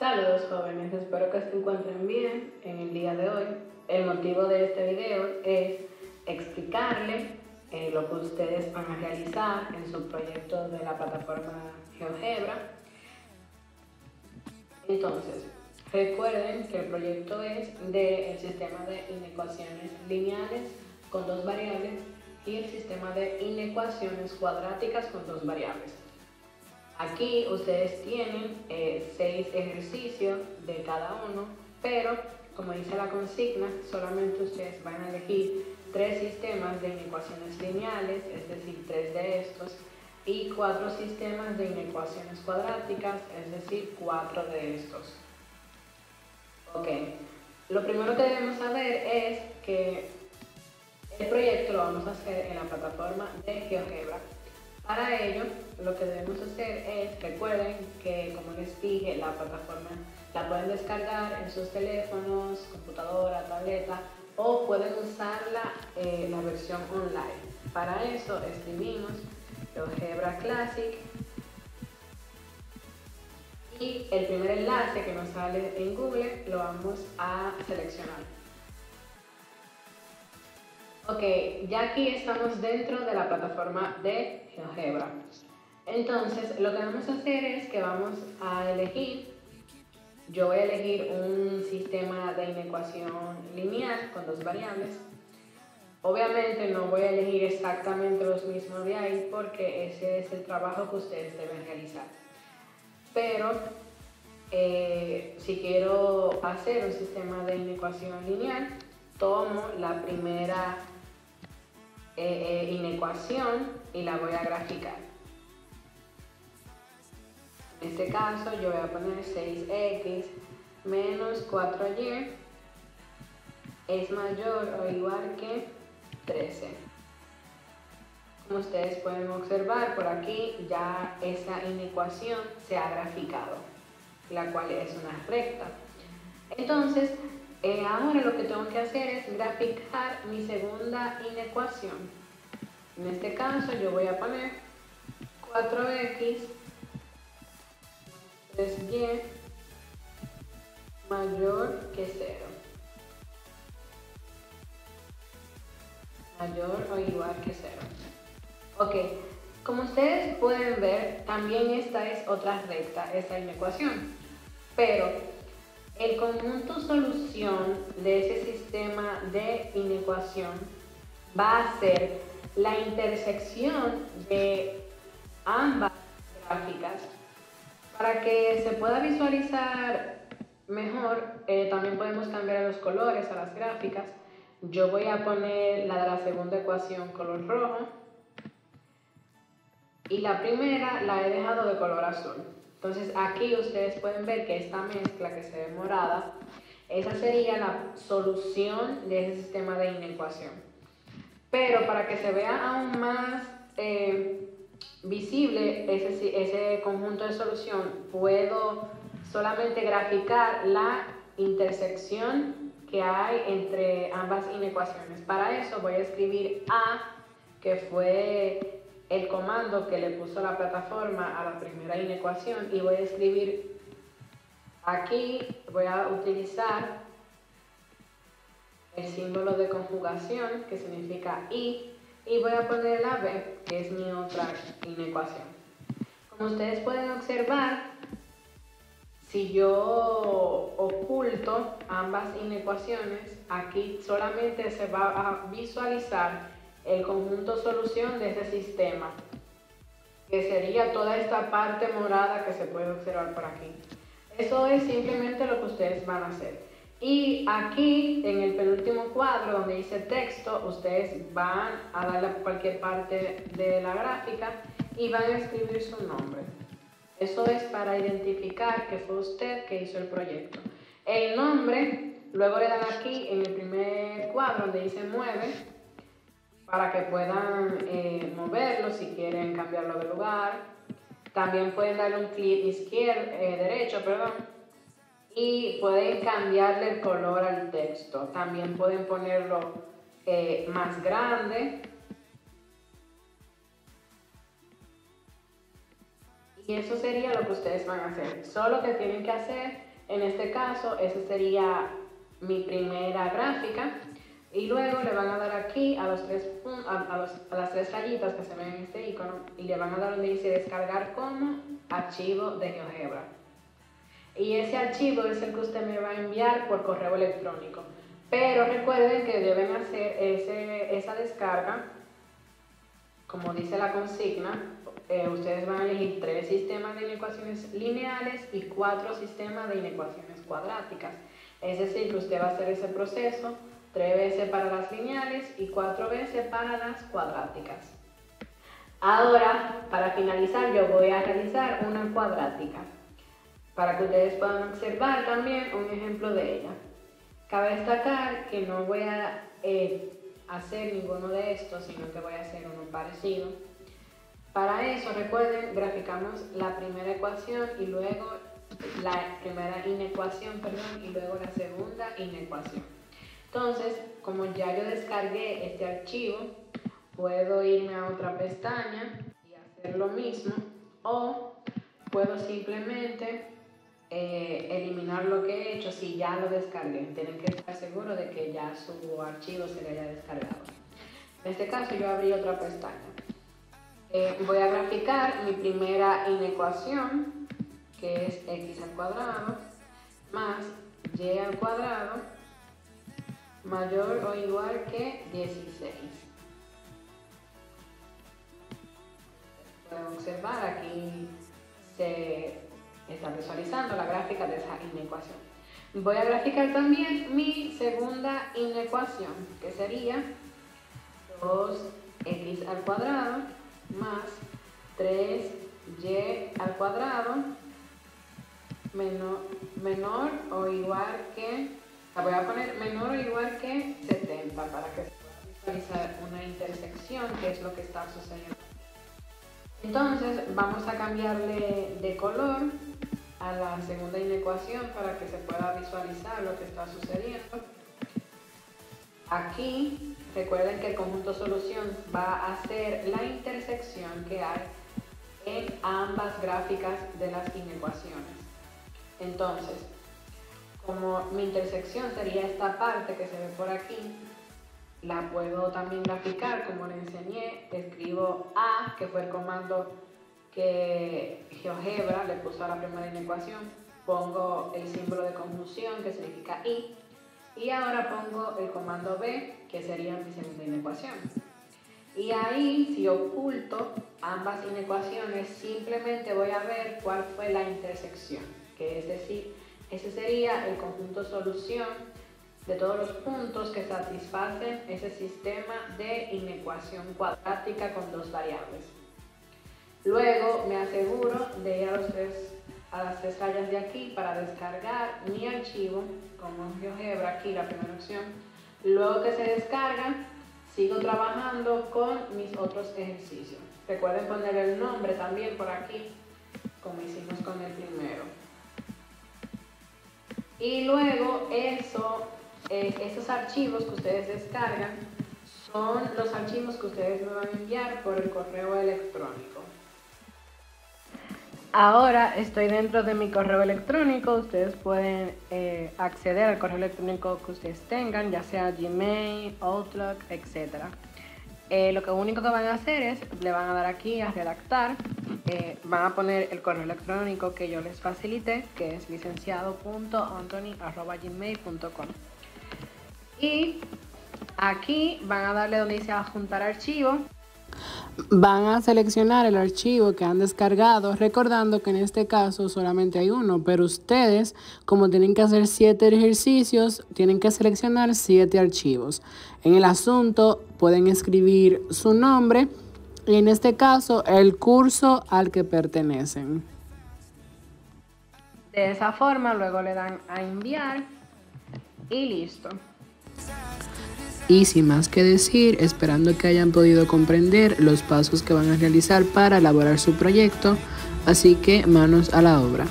Saludos jóvenes, espero que se encuentren bien en el día de hoy. El motivo de este video es explicarles eh, lo que ustedes van a realizar en su proyecto de la plataforma GeoGebra. Entonces, recuerden que el proyecto es del sistema de inecuaciones lineales con dos variables y el sistema de inecuaciones cuadráticas con dos variables. Aquí ustedes tienen eh, seis ejercicios de cada uno, pero como dice la consigna, solamente ustedes van a elegir tres sistemas de inecuaciones lineales, es decir, tres de estos, y cuatro sistemas de inecuaciones cuadráticas, es decir, cuatro de estos. Ok, lo primero que debemos saber es que el proyecto lo vamos a hacer en la plataforma de GeoGebra. Para ello, lo que debemos hacer es, recuerden que como les dije, la plataforma la pueden descargar en sus teléfonos, computadora, tableta o pueden usarla en eh, la versión online. Para eso escribimos GeoGebra Classic y el primer enlace que nos sale en Google lo vamos a seleccionar. Ok, ya aquí estamos dentro de la plataforma de GeoGebra. Entonces, lo que vamos a hacer es que vamos a elegir, yo voy a elegir un sistema de inecuación lineal con dos variables. Obviamente no voy a elegir exactamente los mismos de ahí porque ese es el trabajo que ustedes deben realizar. Pero eh, si quiero hacer un sistema de inecuación lineal, tomo la primera eh, eh, inecuación y la voy a graficar. En este caso yo voy a poner 6x menos 4y es mayor o igual que 13. Como ustedes pueden observar por aquí ya esa inecuación se ha graficado, la cual es una recta. Entonces eh, ahora lo que tengo que hacer es graficar mi segunda inecuación. En este caso yo voy a poner 4x 3y mayor que 0. Mayor o igual que 0. Ok, como ustedes pueden ver, también esta es otra recta, esta inecuación. Pero el conjunto solución de ese sistema de inecuación va a ser la intersección de ambas gráficas. Para que se pueda visualizar mejor, eh, también podemos cambiar los colores a las gráficas. Yo voy a poner la de la segunda ecuación color rojo y la primera la he dejado de color azul. Entonces aquí ustedes pueden ver que esta mezcla que se ve morada, esa sería la solución de ese sistema de inecuación. Pero para que se vea aún más eh, visible ese, ese conjunto de solución, puedo solamente graficar la intersección que hay entre ambas inecuaciones. Para eso voy a escribir A, que fue el comando que le puso la plataforma a la primera inecuación y voy a escribir aquí, voy a utilizar el símbolo de conjugación que significa y y voy a poner la b que es mi otra inecuación. Como ustedes pueden observar, si yo oculto ambas inecuaciones, aquí solamente se va a visualizar el conjunto solución de ese sistema, que sería toda esta parte morada que se puede observar por aquí. Eso es simplemente lo que ustedes van a hacer. Y aquí, en el penúltimo cuadro donde dice texto, ustedes van a darle a cualquier parte de la gráfica y van a escribir su nombre. Eso es para identificar que fue usted que hizo el proyecto. El nombre, luego le dan aquí en el primer cuadro donde dice mueve, para que puedan eh, moverlo si quieren cambiarlo de lugar. También pueden darle un clic izquierdo, eh, derecho, perdón, y pueden cambiarle el color al texto. También pueden ponerlo eh, más grande. Y eso sería lo que ustedes van a hacer. Solo que tienen que hacer En este caso, esa sería mi primera gráfica. Y luego le van a dar aquí a, los tres, a, a, las tres rayitas que se ven en este icono y le van a dar donde dice descargar como archivo de GeoGebra. Y ese archivo es el que usted me va a enviar por correo electrónico. Pero recuerden que deben hacer ese, esa descarga, como dice la consigna, eh, ustedes van a elegir tres sistemas de inecuaciones lineales y cuatro sistemas de inecuaciones cuadráticas. Es decir, que usted va a hacer ese proceso tres veces para las lineales y cuatro veces para las cuadráticas. Ahora, para finalizar, yo voy a realizar una cuadrática para que ustedes puedan observar también un ejemplo de ella. Cabe destacar que no voy a eh, hacer ninguno de estos, sino que voy a hacer uno parecido. Para eso, recuerden, graficamos la primera ecuación y luego la primera inecuación, perdón, y luego la segunda inecuación. Entonces, como ya yo descargué este archivo, puedo irme a otra pestaña y hacer lo mismo o puedo simplemente eh, eliminar lo que he hecho si ya lo descargué. Tienen que estar seguros de que ya su archivo se le haya descargado. En este caso yo abrí otra pestaña. Eh, voy a graficar mi primera inecuación, que es x al cuadrado, más y al cuadrado, mayor o igual que 16. Pueden observar aquí se está visualizando la gráfica de esa inecuación. Voy a graficar también mi segunda inecuación, que sería 2x al cuadrado más 3y al cuadrado menor, menor o igual que, la voy a poner menor o igual que 70 para que se pueda visualizar una intersección, que es lo que está sucediendo. Entonces vamos a cambiarle de color a la segunda inecuación para que se pueda visualizar lo que está sucediendo. Aquí recuerden que el conjunto solución va a ser la intersección que hay en ambas gráficas de las inecuaciones. Entonces, como mi intersección sería esta parte que se ve por aquí, la puedo también graficar como le enseñé. Escribo A, que fue el comando que GeoGebra le puso a la primera inecuación. Pongo el símbolo de conjunción, que significa I. Y ahora pongo el comando B, que sería mi segunda inecuación. Y ahí, si oculto ambas inecuaciones, simplemente voy a ver cuál fue la intersección, que es decir, ese sería el conjunto solución de todos los puntos que satisfacen ese sistema de inecuación cuadrática con dos variables. Luego me aseguro de ir a, a las tres rayas de aquí para descargar mi archivo como GeoGebra, aquí la primera opción. Luego que se descarga, sigo trabajando con mis otros ejercicios. Recuerden poner el nombre también por aquí, como hicimos con el primero. Y luego eso eh, esos archivos que ustedes descargan son los archivos que ustedes me van a enviar por el correo electrónico. Ahora estoy dentro de mi correo electrónico, ustedes pueden eh, acceder al correo electrónico que ustedes tengan, ya sea Gmail, Outlook, etc. Eh, lo que único que van a hacer es, le van a dar aquí a redactar, van a poner el correo electrónico que yo les facilité, que es licenciado.anthony.gmail.com. Y aquí van a darle donde dice adjuntar archivo. Van a seleccionar el archivo que han descargado, recordando que en este caso solamente hay uno, pero ustedes, como tienen que hacer siete ejercicios, tienen que seleccionar siete archivos. En el asunto pueden escribir su nombre y en este caso el curso al que pertenecen. De esa forma luego le dan a enviar y listo. Y sin más que decir, esperando que hayan podido comprender los pasos que van a realizar para elaborar su proyecto, así que manos a la obra.